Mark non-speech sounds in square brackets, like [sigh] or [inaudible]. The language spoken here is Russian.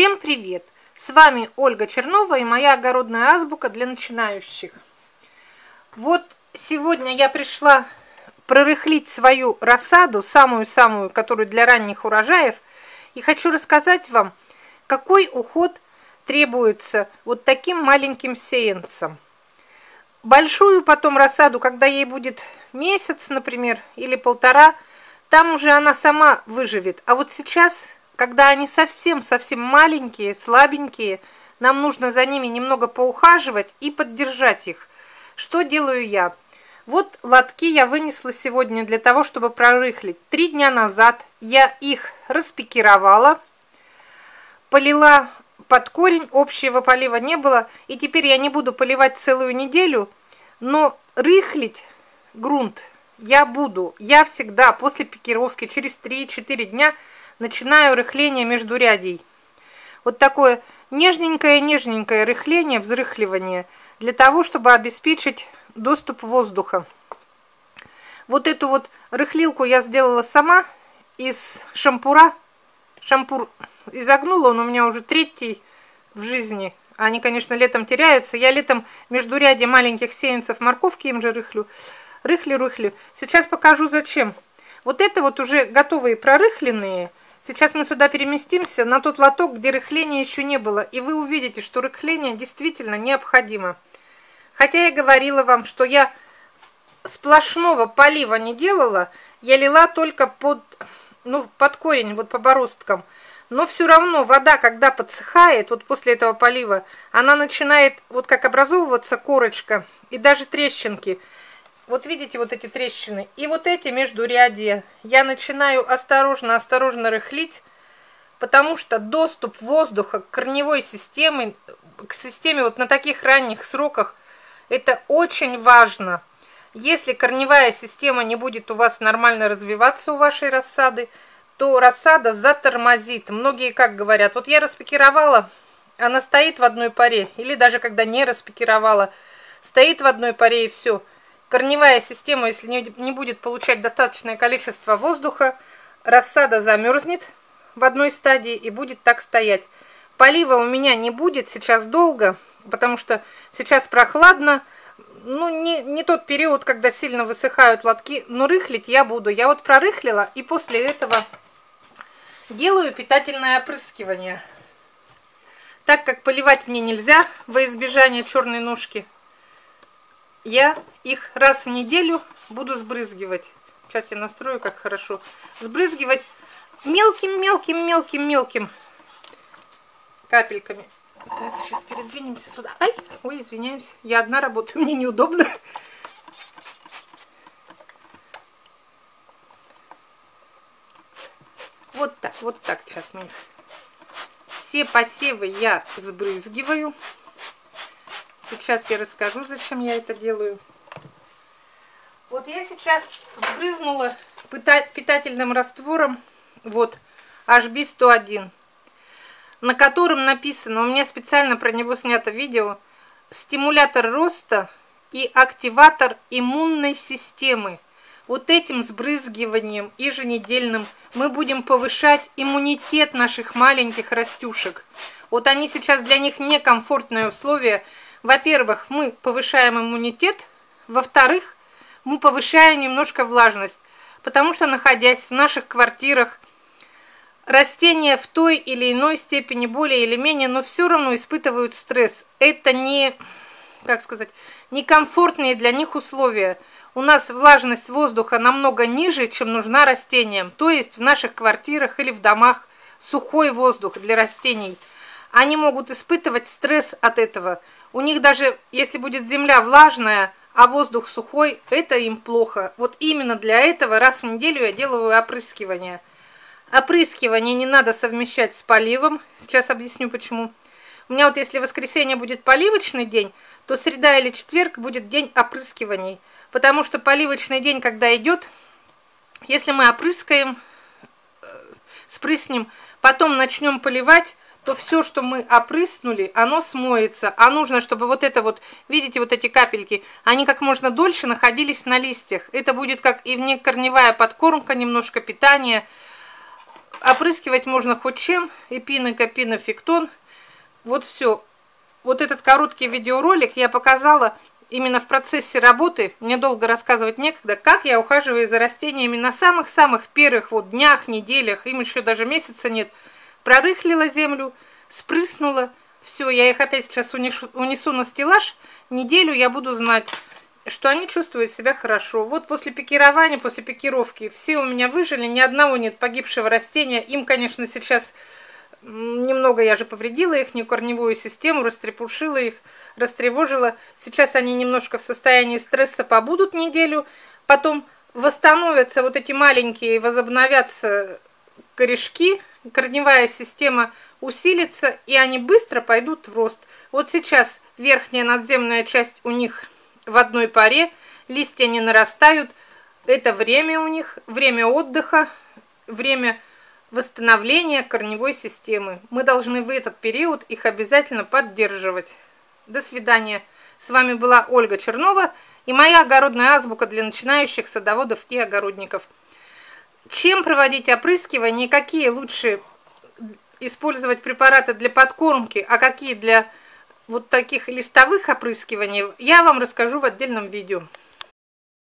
Всем привет! С вами Ольга Чернова и моя огородная азбука для начинающих. Вот сегодня я пришла прорыхлить свою рассаду, самую-самую, которую для ранних урожаев, и хочу рассказать вам, какой уход требуется вот таким маленьким сеянцам. Большую потом рассаду, когда ей будет месяц, например, или полтора, там уже она сама выживет. А вот сейчас когда они совсем-совсем маленькие, слабенькие, нам нужно за ними немного поухаживать и поддержать их. Что делаю я? Вот лотки я вынесла сегодня для того, чтобы прорыхлить. Три дня назад я их распекировала, полила под корень, общего полива не было, и теперь я не буду поливать целую неделю, но рыхлить грунт я буду. Я всегда после пикировки через 3-4 дня – начинаю рыхление между рядей. Вот такое нежненькое-нежненькое рыхление, взрыхливание, для того, чтобы обеспечить доступ воздуха. Вот эту вот рыхлилку я сделала сама из шампура. Шампур изогнула, он у меня уже третий в жизни. Они, конечно, летом теряются. Я летом между ряде маленьких сеянцев морковки им же рыхлю. Рыхли-рыхли. Сейчас покажу зачем. Вот это вот уже готовые прорыхленные – Сейчас мы сюда переместимся, на тот лоток, где рыхления еще не было, и вы увидите, что рыхление действительно необходимо. Хотя я говорила вам, что я сплошного полива не делала, я лила только под, ну, под корень, вот по бороздкам. Но все равно вода, когда подсыхает, вот после этого полива, она начинает вот как образовываться корочка и даже трещинки – вот видите вот эти трещины. И вот эти междурядья я начинаю осторожно-осторожно рыхлить, потому что доступ воздуха к корневой системе, к системе вот на таких ранних сроках, это очень важно. Если корневая система не будет у вас нормально развиваться у вашей рассады, то рассада затормозит. Многие как говорят, вот я распекировала, она стоит в одной паре, или даже когда не распекировала, стоит в одной паре и все – Корневая система, если не, не будет получать достаточное количество воздуха, рассада замерзнет в одной стадии и будет так стоять. Полива у меня не будет сейчас долго, потому что сейчас прохладно. Ну, не, не тот период, когда сильно высыхают лотки, но рыхлить я буду. Я вот прорыхлила и после этого делаю питательное опрыскивание. Так как поливать мне нельзя во избежание черной ножки, я их раз в неделю буду сбрызгивать. Сейчас я настрою, как хорошо. Сбрызгивать мелким-мелким-мелким-мелким капельками. Так, сейчас передвинемся сюда. Ай, ой, извиняюсь. Я одна работаю, [laughs] мне неудобно. Вот так, вот так сейчас мы Все посевы я сбрызгиваю. Сейчас я расскажу, зачем я это делаю. Вот я сейчас сбрызнула питательным раствором вот HB101, на котором написано, у меня специально про него снято видео, стимулятор роста и активатор иммунной системы. Вот этим сбрызгиванием еженедельным мы будем повышать иммунитет наших маленьких растюшек. Вот они сейчас для них некомфортные условия, во-первых, мы повышаем иммунитет, во-вторых, мы повышаем немножко влажность, потому что, находясь в наших квартирах, растения в той или иной степени, более или менее, но все равно испытывают стресс. Это не, как сказать, некомфортные для них условия. У нас влажность воздуха намного ниже, чем нужна растениям. То есть в наших квартирах или в домах сухой воздух для растений. Они могут испытывать стресс от этого – у них даже, если будет земля влажная, а воздух сухой, это им плохо. Вот именно для этого раз в неделю я делаю опрыскивание. Опрыскивание не надо совмещать с поливом. Сейчас объясню почему. У меня вот если воскресенье будет поливочный день, то среда или четверг будет день опрыскиваний. Потому что поливочный день, когда идет, если мы опрыскаем, э, спрыснем, потом начнем поливать, то все, что мы опрыснули, оно смоется. А нужно, чтобы вот это вот, видите, вот эти капельки, они как можно дольше находились на листьях. Это будет как и внекорневая подкормка, немножко питания. опрыскивать можно хоть чем, эпин, копин, фиктон. Вот все. Вот этот короткий видеоролик я показала именно в процессе работы, мне долго рассказывать некогда, как я ухаживаю за растениями на самых-самых первых вот днях, неделях, им еще даже месяца нет. Прорыхлила землю, спрыснула, все, я их опять сейчас унесу, унесу на стеллаж, неделю я буду знать, что они чувствуют себя хорошо. Вот после пикирования, после пикировки все у меня выжили, ни одного нет погибшего растения. Им, конечно, сейчас немного я же повредила их, не корневую систему, растрепушила их, растревожила. Сейчас они немножко в состоянии стресса побудут неделю, потом восстановятся вот эти маленькие, возобновятся корешки, корневая система усилится, и они быстро пойдут в рост. Вот сейчас верхняя надземная часть у них в одной паре, листья не нарастают, это время у них, время отдыха, время восстановления корневой системы. Мы должны в этот период их обязательно поддерживать. До свидания. С вами была Ольга Чернова и моя огородная азбука для начинающих садоводов и огородников. Чем проводить опрыскивание какие лучше использовать препараты для подкормки, а какие для вот таких листовых опрыскиваний, я вам расскажу в отдельном видео.